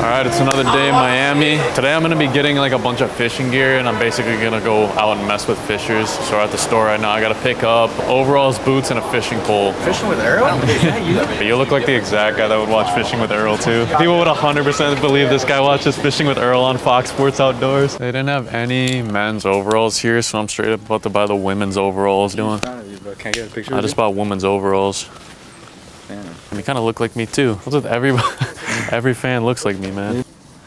All right, it's another day in Miami. Today I'm gonna be getting like a bunch of fishing gear and I'm basically gonna go out and mess with fishers. So we're at the store right now. I gotta pick up overalls, boots, and a fishing pole. Fishing with Earl? But you look like the exact guy that would watch Fishing with Earl too. People would 100% believe this guy watches Fishing with Earl on Fox Sports Outdoors. They didn't have any men's overalls here, so I'm straight up about to buy the women's overalls. Doing? Can I get a picture I just bought women's overalls. And you kind of look like me too. What's with every every fan looks like me, man.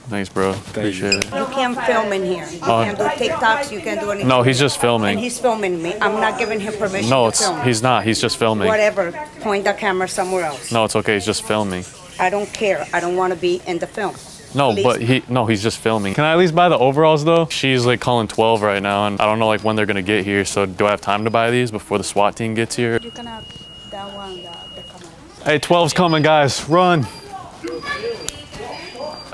Thanks, bro. Appreciate it. You can't film in here. You uh, can't do TikToks. You can't do anything. No, he's just And filming. he's filming me. I'm not giving him permission No, to it's film. he's not. He's just filming. Whatever. Point the camera somewhere else. No, it's okay. He's just filming. I don't care. I don't want to be in the film. No, Please. but he no, he's just filming. Can I at least buy the overalls though? She's like calling 12 right now, and I don't know like when they're gonna get here. So do I have time to buy these before the SWAT team gets here? You can have that one, the, the camera. Hey, 12's coming, guys. Run.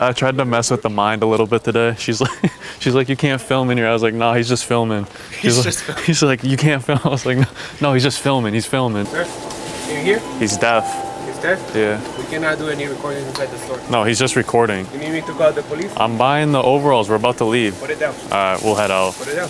I tried to mess with the mind a little bit today. She's like, she's like, you can't film in here. I was like, no, he's just filming. He's, like, just filming. he's like, you can't film. I was like, no, no, he's just filming. He's filming. In here? He's deaf. He's deaf? Yeah. We cannot do any recordings inside the store. No, he's just recording. You need me to call the police? I'm buying the overalls. We're about to leave. Put it down. All right, we'll head out. Put it down.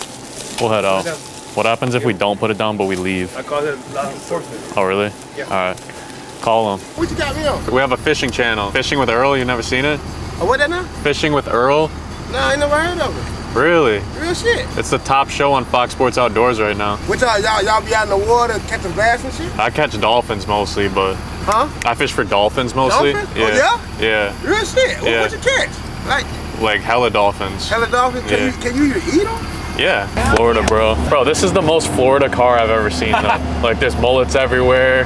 We'll head out. What happens if we don't put it down but we leave? I call it law enforcement. Oh, really? Yeah. All right. Call him. What you got me on? We have a fishing channel. Fishing with Earl. You never seen it? Oh, what that now? Fishing with Earl. Nah, I ain't never heard of it. Really? Real shit. It's the top show on Fox Sports Outdoors right now. What y'all, uh, y'all, y'all be out in the water catching bass and shit? I catch dolphins mostly, but Huh? I fish for dolphins mostly. Dolphins? Oh, Yeah. Yeah. Real shit. What, Yeah. what you catch? Like, Like hella dolphins. hella dolphins? Can, Yeah. you, can you even eat them? Yeah. Florida, bro. Bro, this is the most Florida car I've ever seen. Though. like there's mullets everywhere,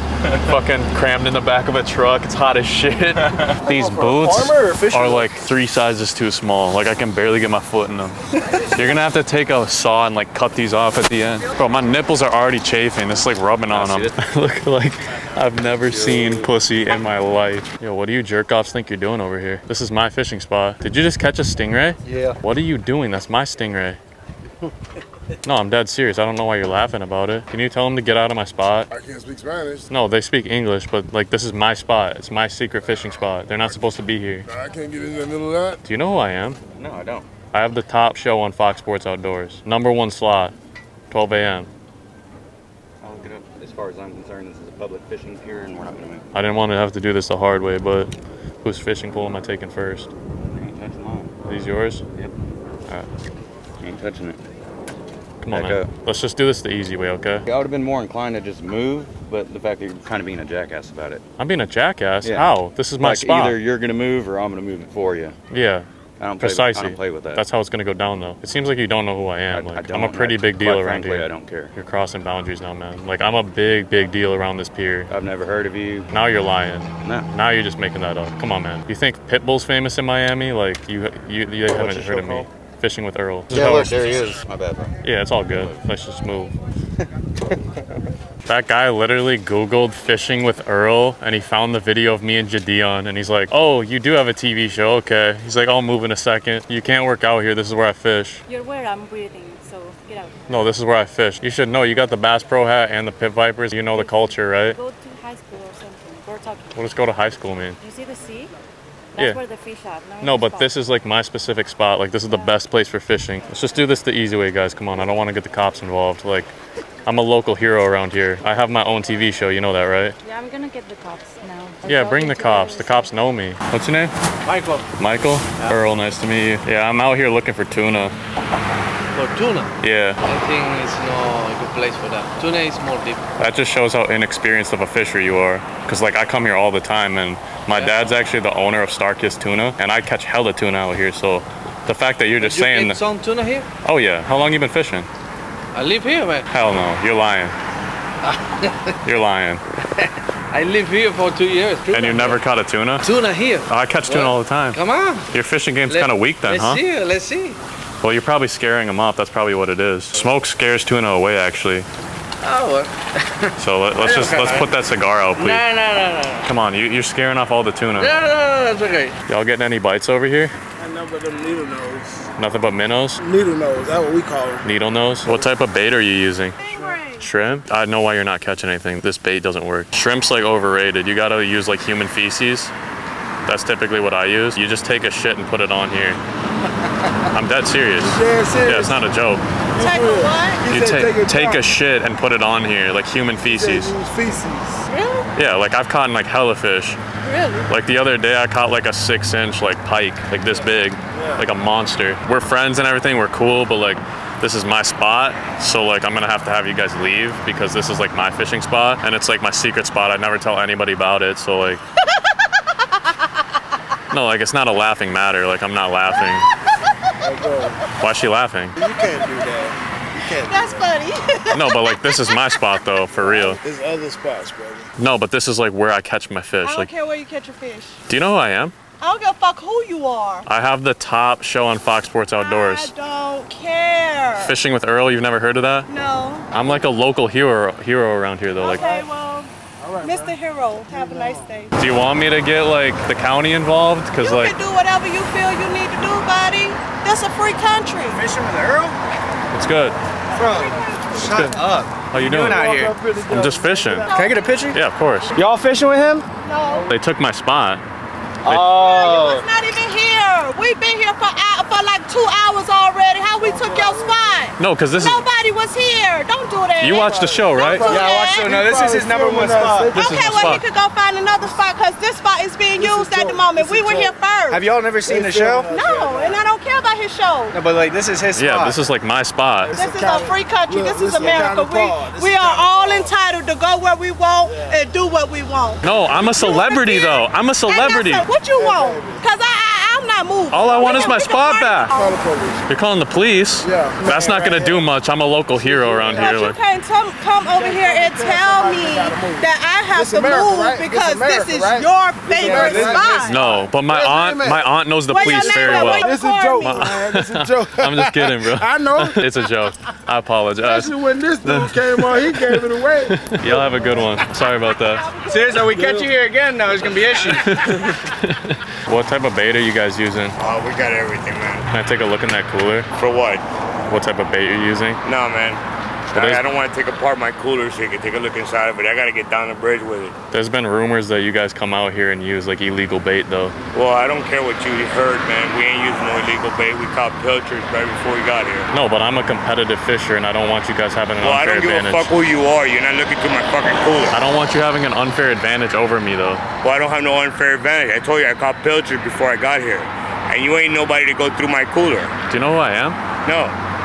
fucking crammed in the back of a truck. It's hot as shit. These boots farmer or fisher? are like three sizes too small. Like I can barely get my foot in them. You're gonna have to take a saw and like cut these off at the end. Bro, my nipples are already chafing. It's like rubbing on them. Look like I've never seen pussy in my life. Yo, what do you jerk offs think you're doing over here? This is my fishing spot. Did you just catch a stingray? Yeah. What are you doing? That's my stingray. No, I'm dead serious. I don't know why you're laughing about it. Can you tell them to get out of my spot? I can't speak Spanish. No, they speak English, but like this is my spot. It's my secret fishing spot. They're not supposed to be here. I can't get in the middle of that. Do you know who I am? No, I don't. I have the top show on Fox Sports Outdoors. Number one slot, 12 a.m. I'll look up. As far as I'm concerned, this is a public fishing pier, and we're not gonna move. I didn't want to have to do this the hard way, but whose fishing pole am I taking first? You ain't touching mine. Are these yours? Yep. Alright. You ain't touching it. Come on, Back man. up. Let's just do this the easy way, okay? I would have been more inclined to just move, but the fact that you're kind of being a jackass about it. I'm being a jackass. Yeah. How? This is my like spot. either you're gonna move or I'm gonna move it for you. Yeah, I don't play precisely. With, I don't play with that. That's how it's gonna go down, though. It seems like you don't know who I I, am. I Like, don't. I'm a pretty big deal quite around frankly, here. I don't care. You're crossing boundaries now, man. Like I'm a big, big deal around this pier. I've never heard of you. Now you're lying. No. Now you're just making that up. Come on, man. You think Pitbull's famous in Miami? Like you, you, you haven't heard show of me. Called? Fishing with Earl. This Yeah, look, it's- there he is. My bad, bro. Yeah, it's all good. Let's just move. that guy literally Googled fishing with Earl and he found the video of me and Jadion and he's like, Oh, you do have a TV show? Okay. He's like, I'll move in a second. You can't work out here. This is where I fish. You're where I'm breathing, so get out. No, this is where I fish. You should know. You got the Bass Pro hat and the Pit Vipers. You know the culture, right? Go to high school or something. We're talking. We'll just go to high school, man. You see the sea? That's Yeah. where the fish are. not in No, but spot. this is like my specific spot. Like this is the best place for fishing. Let's just do this the easy way, guys. Come on, I don't want to get the cops involved. Like, I'm a local hero around here. I have my own TV show. You know that, right? Yeah, I'm gonna get the cops now. I'm Yeah, bring the cops. The cops know me. What's your name? Michael. Michael. Earl. Nice to meet you. Yeah, I'm out here looking for tuna. For tuna, Yeah, I think it's not a good place for that. Tuna is more deep. that just shows how inexperienced of a fisher you are. Cause like I come here all the time, and my Yeah. dad's actually the owner of Starkist Tuna, and I catch hella tuna out here. So. The fact that you're just you saying get some tuna here? Oh yeah. How long you been fishing? I live here, man. Hell no. You're lying. You're lying. I live here for two years. Tuna. And you never caught a tuna? Tuna here. Oh, I catch tuna What? all the time. Come on. Your fishing game's kind of weak then, huh? let's see. Let's see. Well, you're probably scaring them off. That's probably what it is. Smoke scares tuna oh away, actually. Oh. So let, us just let's put that cigar out, no, please. no, no, no. no. Come on, you, you're scaring off all the tuna. no, no, that's okay. Y'all getting any bites over here? I know but them needle nose. Nothing but minnows, Needle nose, that's what we call them. needle nose. What type of bait are you using? Shrimp? I know why you're not catching anything. This bait doesn't work. Shrimp's like overrated. You gotta use like human feces. That's typically what I use. You just take a shit and put it on here. I'm dead serious. Dead serious? Yeah, it's not a joke. Take a what? You said take a take a shit and put it on here, like human feces. use feces. Really? Yeah, like I've caught like hella fish. Really? Like the other day, I caught like a six inch like pike, like this big, like a monster. We're friends and everything, we're cool, but like this is my spot. So like I'm gonna have to have you guys leave because this is like my fishing spot and it's like my secret spot. I never tell anybody about it. So like, no, like it's not a laughing matter. Like I'm not laughing. Why's she laughing? You can't do that. You can't. That's funny. No, but like this is my spot though, for real. There's other spots, brother. No, but this is like where I catch my fish. I don't Like, care where you catch your fish. do you know who I am? I don't give a fuck who you are. I have the top show on Fox Sports Outdoors. I don't care. Fishing with Earl, you've never heard of that? No. I'm like a local hero hero around here though. Like, Okay, well, Mr. Hero, have a nice day. do you want me to get like the county involved? Cause You like, can do whatever you feel you need to do, buddy. That's a free country. Fishing with Earl? it's good. Bro, good. shut up. How you doing? Doing out here. I'm just fishing. Can I get a picture? Yeah, of course. Y'all fishing with him? No. They took my spot. Oh. It's not even here. We've been here for hou- for like two hours already. How we took your spot? No, cause this is. Nobody was here. Don't do that. You watched the show, right? Don't do Yeah, I watched that. it. No, this is his number one spot. This is okay, well, spot. he could go find another spot because this spot is being used at the moment. We were here first. Have y'all never seen the show? No, and I don't care about his show. No, but like this is his spot. Yeah, this is like my spot. This is a free country. Look, This is this is America. County Park. This We we are all entitled to go where we want and do what we want. No, I'm a celebrity though. I'm a celebrity. What you want? Cause I, I I'm not moving. All I want is my spot back. Call the police. You're calling the police? Yeah. That's not gonna do much. I'm a local hero around But here. you can't come, come over here and tell me that I have to move because this is your favorite This- this- spot. no, but my Wait, wait a aunt, my aunt knows the police very well. your- This is a joke, man. This is a joke. I'm just kidding, bro. I know. It's a joke. I apologize. Especially when this dude came on, he gave it away. Y'all have a good one. Sorry about that. Seriously, we catch you here again, now there's gonna be issues. What type of bait are you guys using? Oh, we got everything, man. Can I take a look in that cooler? For what? What type of bait you're using? No, man. I, I don't want to take apart my cooler so you can take a look inside of it. I got to get down the bridge with it. There's been rumors that you guys come out here and use like illegal bait though. Well, I don't care what you heard, man. We ain't using no illegal bait. We caught pilchards right before we got here. No, but I'm a competitive fisher and I don't want you guys having an unfair. advantage. Well, I don't give advantage. a fuck who you are. You're not looking through my fucking cooler. I don't want you having an unfair advantage over me though. Well, I don't have no unfair advantage. I told you I caught pilchards before I got here. And you ain't nobody to go through my cooler. Do you know who I am? No.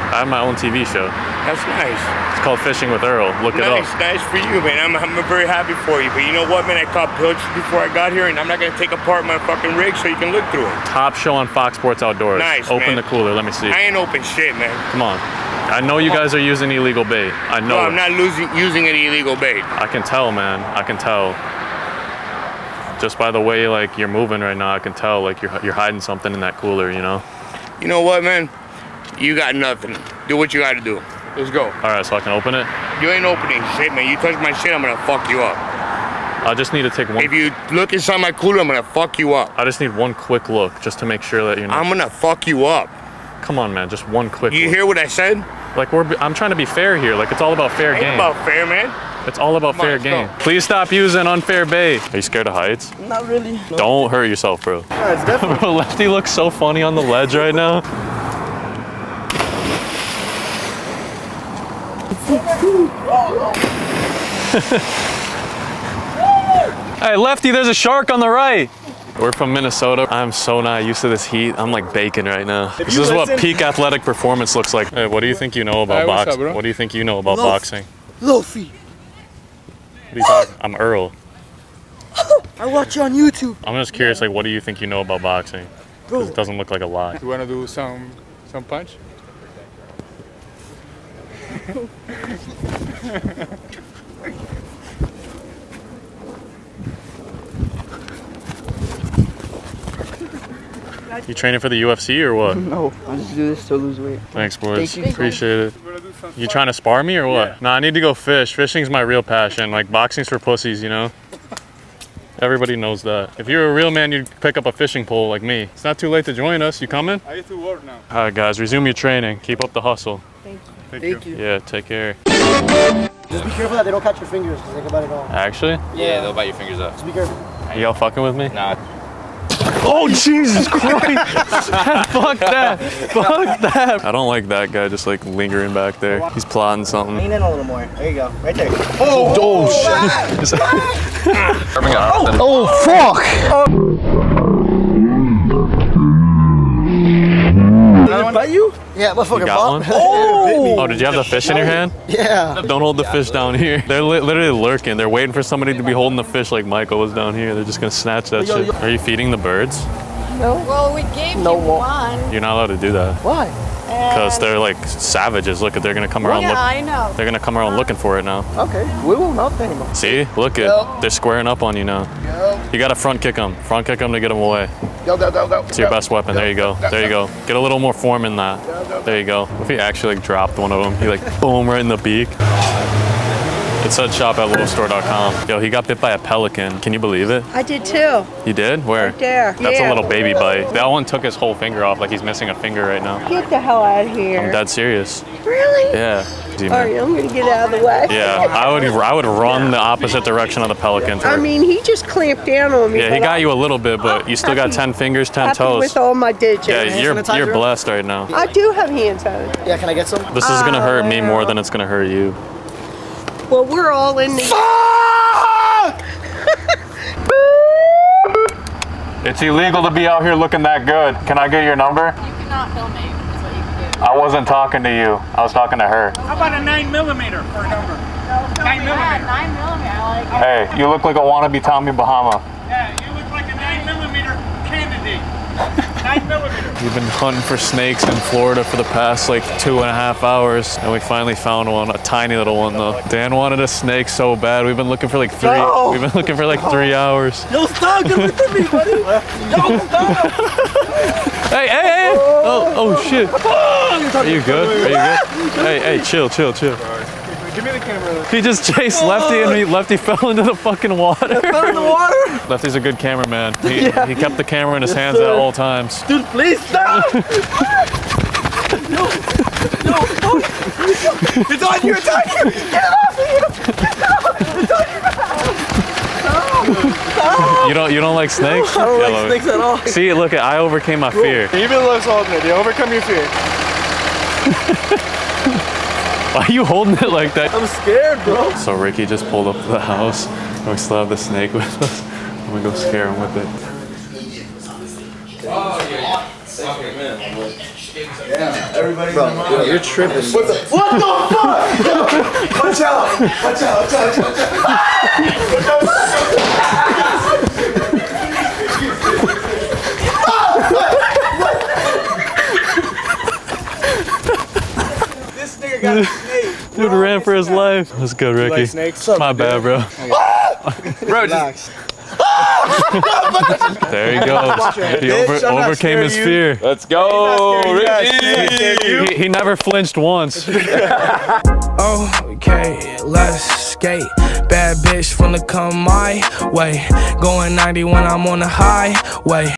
I have my own TV show. That's nice. It's called Fishing with Earl. Look it Nice, up. nice for you, man. I'm, I'm very happy for you. But you know what, man? I caught pilchards before I got here, and I'm not gonna take apart my fucking rig so you can look through it. Top show on Fox Sports Outdoors. Nice, Open man. the cooler. Let me see. I ain't open shit, man. Come on. I know you guys are using illegal bait. I know. No, I'm not losing, using any illegal bait. I can tell, man. I can tell. Just by the way like you're moving right now, I can tell like you're you're hiding something in that cooler, you know. You know what, man? You got nothing. Do what you gotta do. Let's go. All right, so I can open it. You ain't opening shit, man. You touch my shit, I'm gonna fuck you up. I just need to take one. If you look inside my cooler, I'm gonna fuck you up. I just need one quick look just to make sure that you're not. I'm gonna fuck you up. Come on, man. Just one quick. You look. hear what I said? Like we're. I'm trying to be fair here. Like it's all about fair Ain't game. about fair, man. It's all about Come fair let's game. go. Please stop using unfair bait. Are you scared of heights? Not really. Don't hurt yourself, bro. Yeah, it's definitely. Bro, Lefty looks so funny on the ledge right now. hey, Lefty, there's a shark on the right. We're from Minnesota. I'm so not used to this heat. I'm like baking right now. This you is what peak athletic performance looks like. Hey, what do you think you know about Hey, what's up, boxing? What do you think you know about Lofe. boxing? Lofi. What are you talking? I'm Earl. I watch you on YouTube. I'm just curious, like, what do you think you know about boxing? Because it doesn't look like a lot. You wanna do some some punch? You training for the UFC or what? No, I just do this to lose weight. Thanks, boys. Thank. Appreciate it. You wanna do some You trying to spar me or what? No, I need to go fish. Fishing's my real passion. Like boxing's for pussies, you know. Everybody knows that. If you're a real man, you'd pick up a fishing pole like me. It's not too late to join us. You coming? I get to work now. All right, guys, resume your training. Keep up the hustle. Thank you. Yeah, take care. Just be careful that they don't catch your fingers because they can bite it all. Actually, Yeah, they'll bite your fingers off. Just be careful. y'all fucking with me? Nah, Oh Jesus Christ! Fuck that! Fuck that! I don't like that guy just like lingering back there. He's plotting something. Lean in a little more. There you go. Right there. Oh, oh shit! Oh, oh, fuck! Did it bite you? Yeah, motherfucker. You got one? Oh! Oh, did you have the fish in your hand? Yeah. Don't hold the fish down here. They're li literally lurking. They're waiting for somebody to be holding the fish like Michael was down here. They're just gonna snatch that shit. Are you feeding the birds? Well, we gave No him more. one. You're not allowed to do that. Why? Because they're like savages. Look, at they're gonna come around. Yeah, Look, I know. they're gonna come around looking for it now. Okay. We won't help anymore. See? Look it. They're squaring up on you now. You gotta front kick them. Front kick them to get them away. Go, go, go, go. It's your best weapon. There you go. There you go. Get a little more form in that. There you go. What if he actually like dropped one of them? He like boom right in the beak. It said shop at lofestore.com. Yo, he got bit by a pelican. Can you believe it? I did too. You did? Where? Right there. That's Yeah. a little baby bite. That one took his whole finger off, like he's missing a finger right now. Get the hell out of here. I'm dead serious. Really? Yeah. Easy, All I'm gonna get out of the way. Yeah, I would I would run the opposite direction of the pelican. I mean, he just clamped down on me. yeah, he but got you a little bit, but you still got 10 fingers, 10 toes. with all my digits. Yeah, you're you're blessed right now. I do have hand toes. Yeah, can I get some? This is gonna hurt me more uh, than it's gonna hurt you. Well, we're all in the. It's illegal to be out here looking that good. Can I get your number? You cannot film me. You. I wasn't talking to you. I was talking to her. How about a 9 millimeter for a number? 9 millimeter. Nine millimeter. I like. Hey, you look like a wannabe Tommy Bahama. Yeah, you look like a 9 millimeter candidate. 9 millimeter. We've been hunting for snakes in Florida for the past like two and a half hours, and we finally found one, a tiny little one though. Dan wanted a snake so bad. We've been looking for like three. No. We've been looking for like three hours. No, stop! Get away from me, buddy! No, stop! Hey, hey, hey! Oh, oh shit! Oh, Are you good? Are you good? Hey, hey, chill, chill, chill. Give me the camera. He just chased Lefty, and he, oh. Lefty fell into the fucking water. Fell in the water! Lefty's a good cameraman. He, he kept the camera in his hands at all times. Dude, please stop! no! No! No! It's on you! It's on you! Get off of you! You don't you don't like snakes? I don't Yeah, like snakes at all. See, look, I overcame my fear. Even less alternate. You overcome your fear. Why are you holding it like that? I'm scared, bro. So Ricky just pulled up to the house, and we still have the snake with us. I'm gonna go scare him with it. Bro, you're tripping. What the, what the fuck? Watch out! Watch out! Watch out! Watch out! This nigga got a snake. Dude ran for his life. Let's go, Ricky. snakes? My bad, bro. Bro, just There he goes. He over, Bitch, overcame his scaring fear. Let's go, He, he never flinched once. Okay, let's skate. Bad bitch finna come my way. Going 90 when I'm on the highway.